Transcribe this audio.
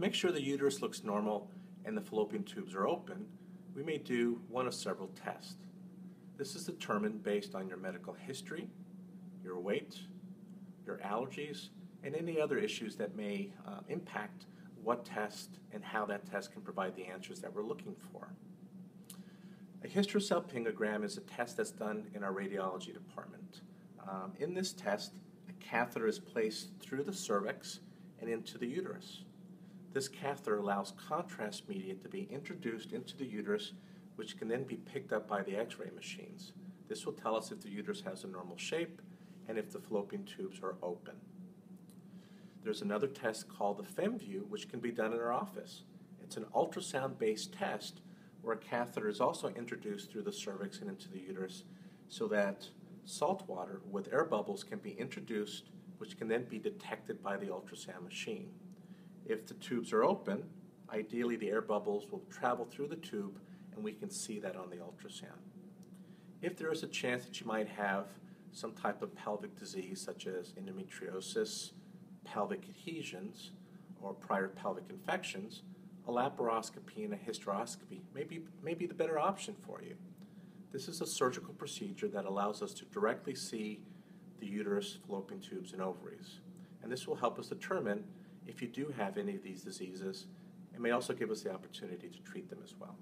Make sure the uterus looks normal and the fallopian tubes are open, we may do one of several tests. This is determined based on your medical history, your weight, your allergies, and any other issues that may uh, impact what test and how that test can provide the answers that we're looking for. A hysterosalpingogram is a test that's done in our radiology department. Um, in this test, a catheter is placed through the cervix and into the uterus. This catheter allows contrast media to be introduced into the uterus, which can then be picked up by the x ray machines. This will tell us if the uterus has a normal shape and if the fallopian tubes are open. There's another test called the FemVue, which can be done in our office. It's an ultrasound based test where a catheter is also introduced through the cervix and into the uterus so that salt water with air bubbles can be introduced, which can then be detected by the ultrasound machine. If the tubes are open, ideally the air bubbles will travel through the tube and we can see that on the ultrasound. If there is a chance that you might have some type of pelvic disease such as endometriosis, pelvic adhesions, or prior pelvic infections, a laparoscopy and a hysteroscopy may be, may be the better option for you. This is a surgical procedure that allows us to directly see the uterus, fallopian tubes, and ovaries. And this will help us determine if you do have any of these diseases it may also give us the opportunity to treat them as well.